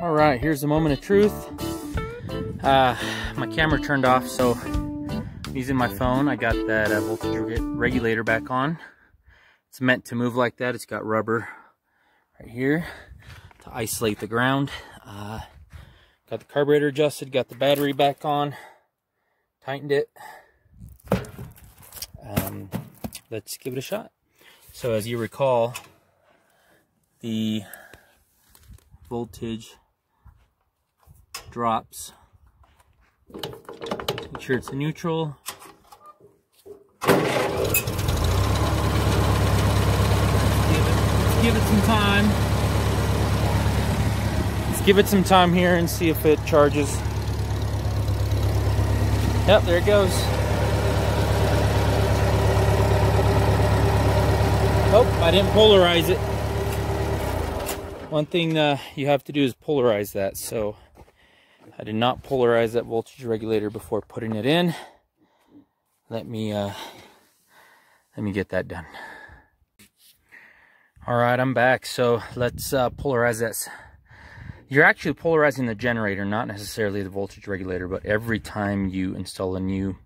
All right, here's the moment of truth. Uh, my camera turned off, so I'm using my phone. I got that uh, voltage regulator back on. It's meant to move like that. It's got rubber right here to isolate the ground. Uh, got the carburetor adjusted, got the battery back on, tightened it. Um, let's give it a shot. So as you recall, the voltage drops. Make sure it's neutral. Give, it, give it some time. Let's give it some time here and see if it charges. Yep, there it goes. Oh, I didn't polarize it. One thing uh, you have to do is polarize that. So I did not polarize that voltage regulator before putting it in. Let me uh, let me get that done. All right, I'm back. So let's uh, polarize this. You're actually polarizing the generator, not necessarily the voltage regulator, but every time you install a new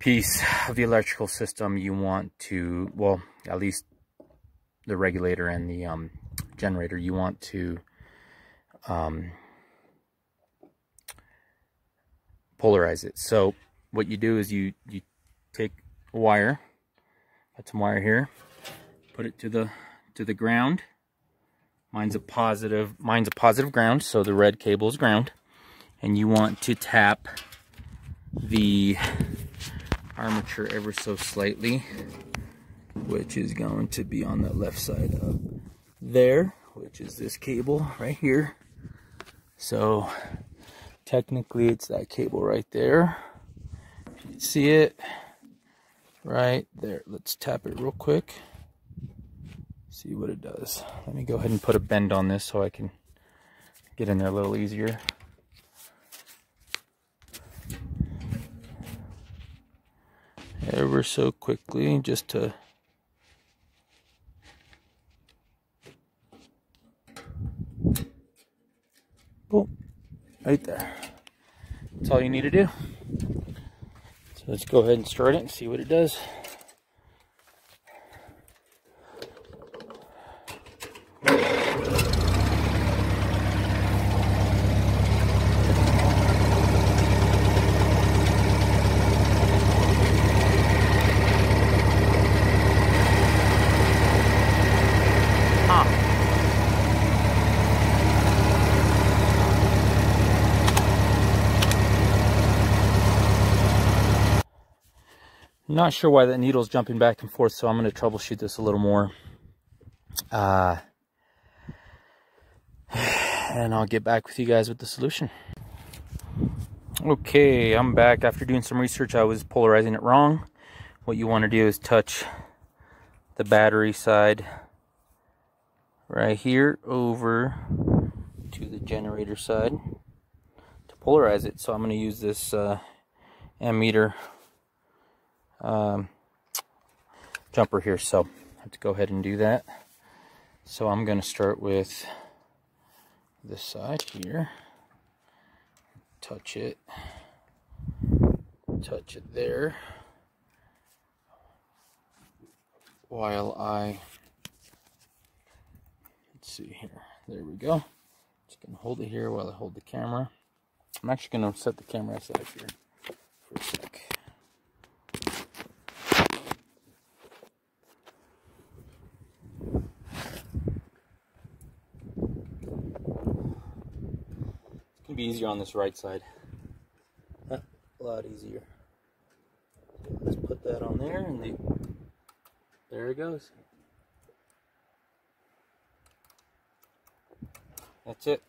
piece of the electrical system, you want to, well, at least the regulator and the um, generator, you want to um, polarize it. So what you do is you, you take a wire, got some wire here, put it to the to the ground. Mine's a positive, mine's a positive ground, so the red cable is ground. And you want to tap the armature ever so slightly, which is going to be on the left side of there, which is this cable right here. So technically it's that cable right there. You can see it right there. Let's tap it real quick. See what it does. Let me go ahead and put a bend on this so I can get in there a little easier. Ever so quickly, just to Boom. Right there. That's all you need to do. So let's go ahead and start it and see what it does. Not sure why that needle's jumping back and forth, so I'm going to troubleshoot this a little more. Uh, and I'll get back with you guys with the solution. Okay, I'm back. After doing some research, I was polarizing it wrong. What you want to do is touch the battery side right here over to the generator side to polarize it. So I'm going to use this uh, ammeter um, jumper here. So I have to go ahead and do that. So I'm going to start with this side here. Touch it. Touch it there. While I, let's see here. There we go. Just going to hold it here while I hold the camera. I'm actually going to set the camera aside here for a sec. Be easier on this right side. a lot easier. Let's put that on there and the, there it goes. That's it.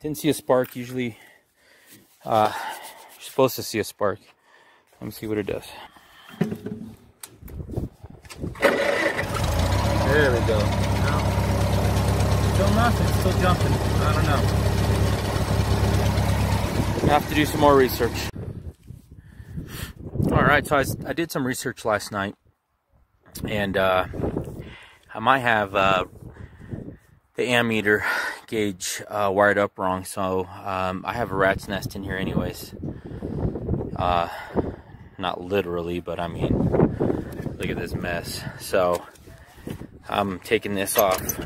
Didn't see a spark. Usually, uh, you're supposed to see a spark. Let me see what it does. There we go. still nothing. Still jumping. I don't know have to do some more research. All right, so I, I did some research last night, and uh, I might have uh, the ammeter gauge uh, wired up wrong, so um, I have a rat's nest in here anyways. Uh, not literally, but I mean, look at this mess. So I'm taking this off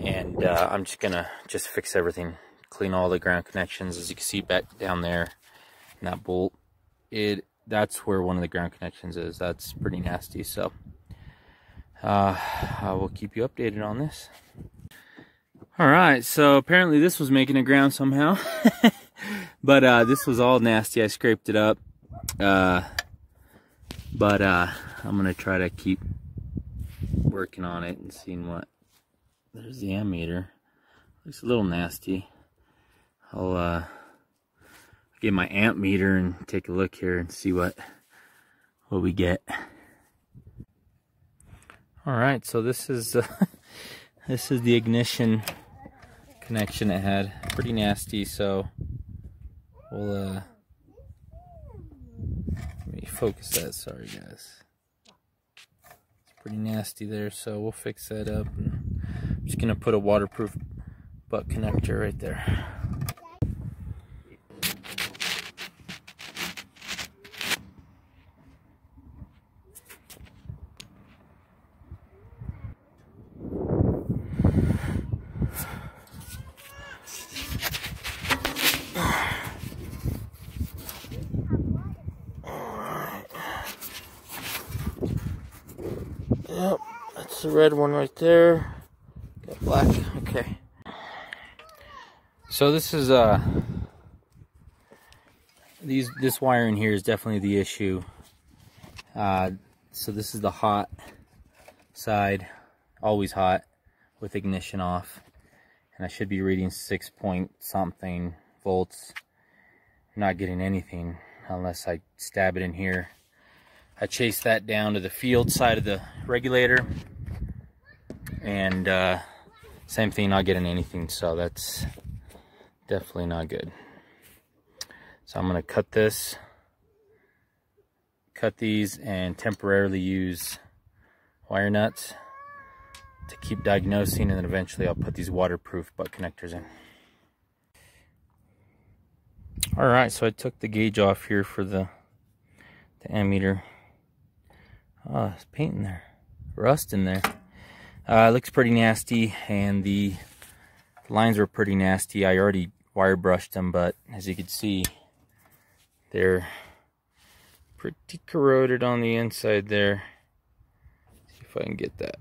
and uh, I'm just gonna just fix everything. Clean all the ground connections. As you can see back down there, in that bolt, it that's where one of the ground connections is. That's pretty nasty, so uh, I will keep you updated on this. All right, so apparently this was making a ground somehow. but uh, this was all nasty. I scraped it up. Uh, but uh, I'm gonna try to keep working on it and seeing what. There's the ammeter. Looks a little nasty. I'll uh, get my amp meter and take a look here and see what what we get. All right, so this is uh, this is the ignition connection it had. Pretty nasty, so we'll uh let me focus that, sorry guys. It's pretty nasty there, so we'll fix that up. I'm just gonna put a waterproof butt connector right there. Yep, red one right there. Got black, okay. So this is uh these this wire in here is definitely the issue. Uh so this is the hot side, always hot with ignition off. And I should be reading six point something volts. I'm not getting anything unless I stab it in here I chased that down to the field side of the regulator and uh, same thing not getting anything so that's definitely not good so I'm gonna cut this cut these and temporarily use wire nuts to keep diagnosing and then eventually I'll put these waterproof butt connectors in all right so I took the gauge off here for the the ammeter Oh, it's paint in there. Rust in there. Uh, looks pretty nasty, and the lines were pretty nasty. I already wire brushed them, but as you can see, they're pretty corroded on the inside there. See if I can get that.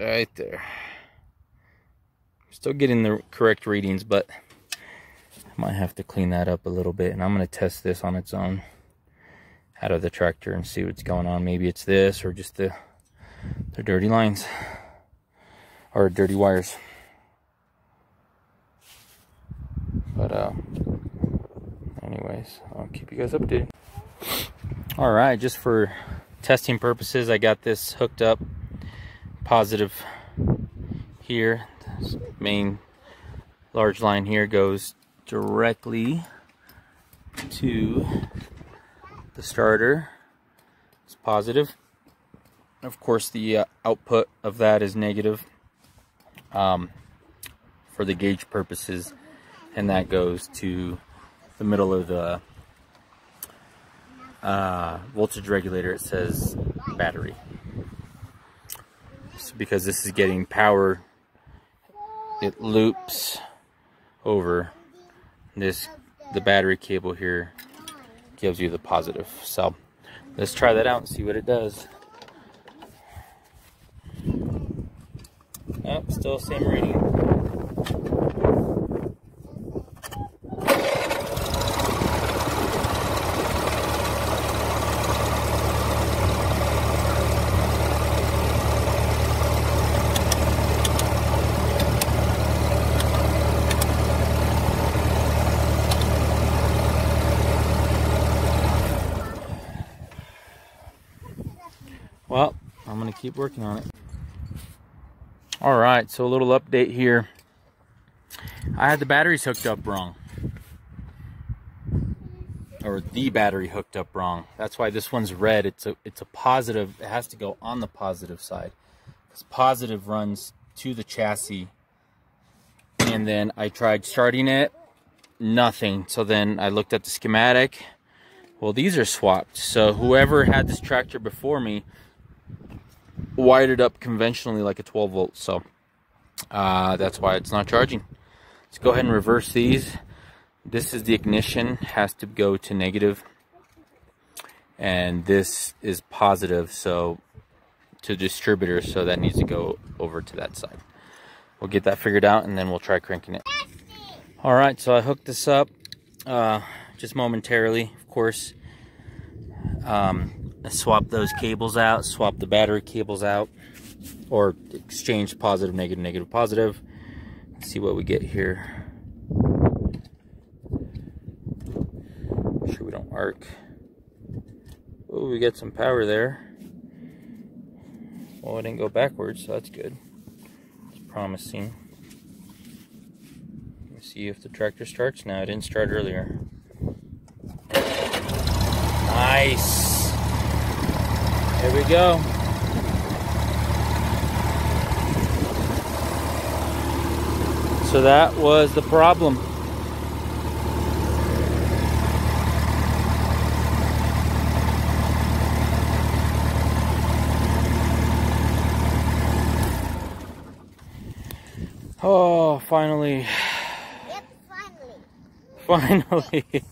Right there. Still getting the correct readings, but I might have to clean that up a little bit, and I'm going to test this on its own out of the tractor and see what's going on. Maybe it's this or just the, the dirty lines or dirty wires. But uh, anyways, I'll keep you guys updated. All right, just for testing purposes, I got this hooked up positive here. This main large line here goes directly to the starter It's positive. Of course, the uh, output of that is negative um, for the gauge purposes, and that goes to the middle of the uh, voltage regulator. It says battery. So because this is getting power, it loops over this the battery cable here gives you the positive. So let's try that out and see what it does. Oh, still same reading. Well, I'm going to keep working on it. All right, so a little update here. I had the batteries hooked up wrong. Or the battery hooked up wrong. That's why this one's red. It's a it's a positive. It has to go on the positive side. Because positive runs to the chassis. And then I tried starting it, nothing. So then I looked at the schematic. Well, these are swapped. So whoever had this tractor before me wired up conventionally like a 12 volt. So uh, that's why it's not charging. Let's go ahead and reverse these. This is the ignition, has to go to. And this is positive, so to distributor, so that needs to go over to that side. We'll get that figured out and then we'll try cranking it. All right, so I hooked this up uh, just momentarily, of course. Um, I swapped those cables out, swap the battery cables out, or exchange positive, negative, negative, positive. Let's see what we get here. Make sure we don't arc. Oh, we get some power there. Well, it didn't go backwards, so that's good. It's promising. Let's see if the tractor starts now. It didn't start earlier. Nice. There we go. So that was the problem. Oh, finally. Yep, finally. Finally.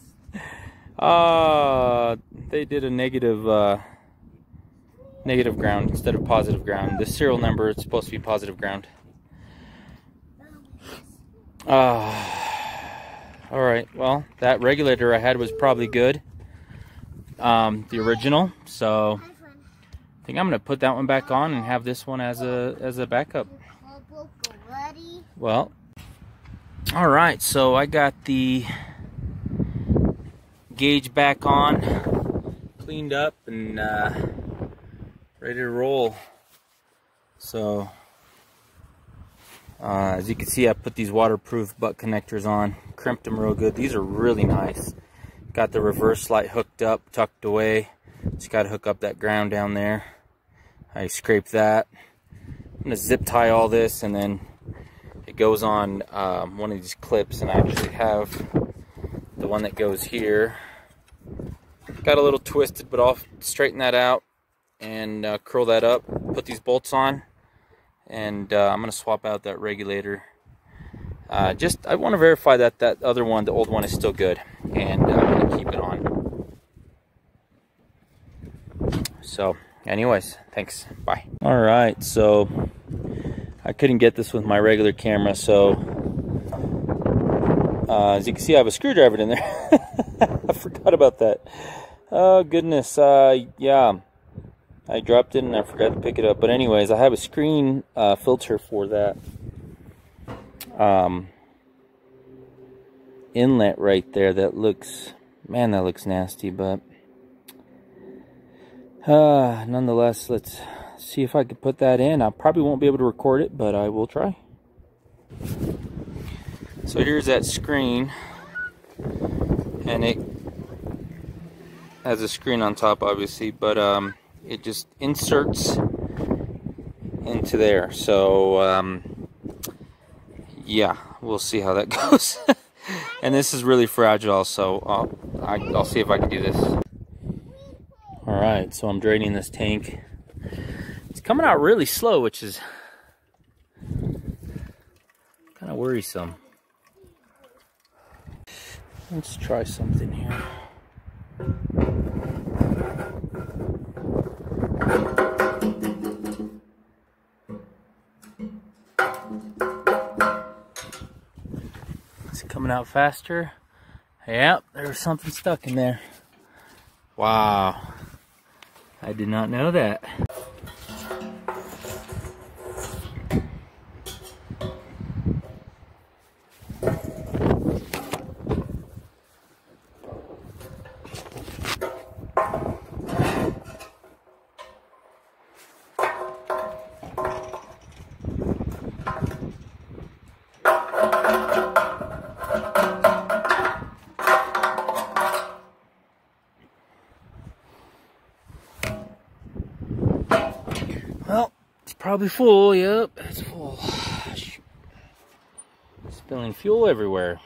uh, they did a negative, uh, negative ground instead of positive ground. This serial number is supposed to be positive ground. Uh, all right, well, that regulator I had was probably good. Um, the original, so I think I'm gonna put that one back on and have this one as a as a backup. Well, all right, so I got the gauge back on, cleaned up, and uh, ready to roll. So, uh, as you can see, I put these waterproof butt connectors on, crimped them real good. These are really nice. Got the reverse light hooked up, tucked away. Just got to hook up that ground down there. I scraped that. I'm gonna zip tie all this and then it goes on um, one of these clips and I actually have the one that goes here got a little twisted but I'll straighten that out and uh, curl that up put these bolts on and uh, I'm gonna swap out that regulator. Uh, just I want to verify that that other one the old one is still good and uh, I'm gonna keep it on. So anyways thanks. Bye. All right so I couldn't get this with my regular camera, so uh, as you can see, I have a screwdriver in there. I forgot about that. Oh goodness, uh, yeah, I dropped it and I forgot to pick it up. But anyways, I have a screen uh, filter for that um, inlet right there. That looks, man, that looks nasty. But uh, nonetheless, let's see if I can put that in. I probably won't be able to record it, but I will try. So here's that screen, and it has a screen on top, obviously, but um, it just inserts into there. So um, yeah, we'll see how that goes. and this is really fragile, so I'll, I, I'll see if I can do this. All right, so I'm draining this tank It's coming out really slow, which is kind of worrisome. Let's try something here. Coming out faster. Yep, there was something stuck in there. Wow. I did not know that. Probably full. Yep, it's full. Spilling fuel everywhere.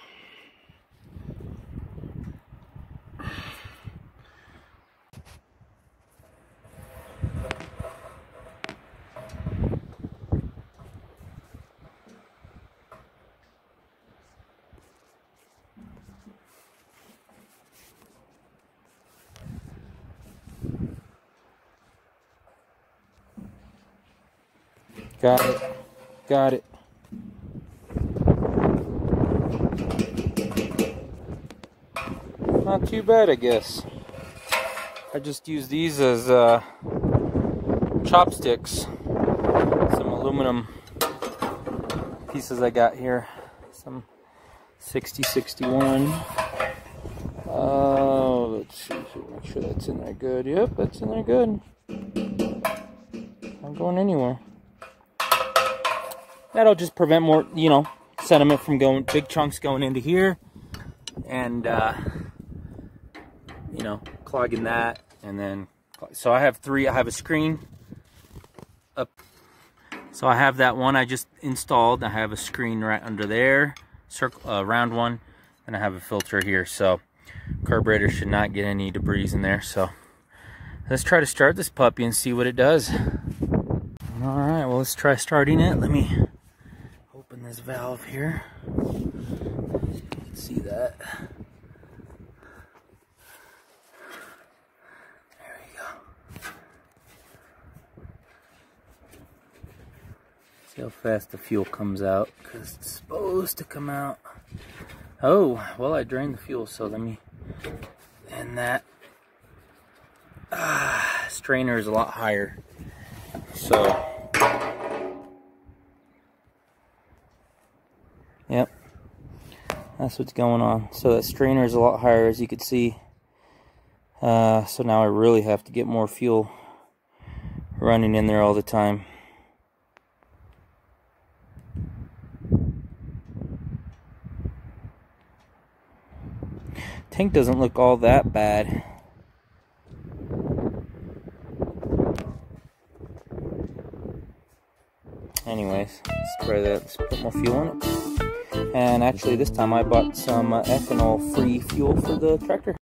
Got it. Got it. Not too bad, I guess. I just use these as uh, chopsticks. Some aluminum pieces I got here. Some 6061. Oh, uh, let's see, make sure that's in there good. Yep, that's in there good. Not going anywhere. That'll just prevent more, you know, sediment from going, big chunks going into here. And, uh, you know, clogging that. And then, so I have three, I have a screen up. So I have that one I just installed. I have a screen right under there, circle, uh, round one. And I have a filter here. So carburetor should not get any debris in there. So let's try to start this puppy and see what it does. All right, well, let's try starting it. Let me this valve here. You can see that. There we go. See how fast the fuel comes out, because it's supposed to come out. Oh, well, I drained the fuel, so let me, and that ah, strainer is a lot higher. So, That's what's going on. So that strainer is a lot higher as you can see. Uh, so now I really have to get more fuel running in there all the time. Tank doesn't look all that bad. Anyways, let's try that. Let's put more fuel in it. And actually this time I bought some uh, ethanol free fuel for the tractor.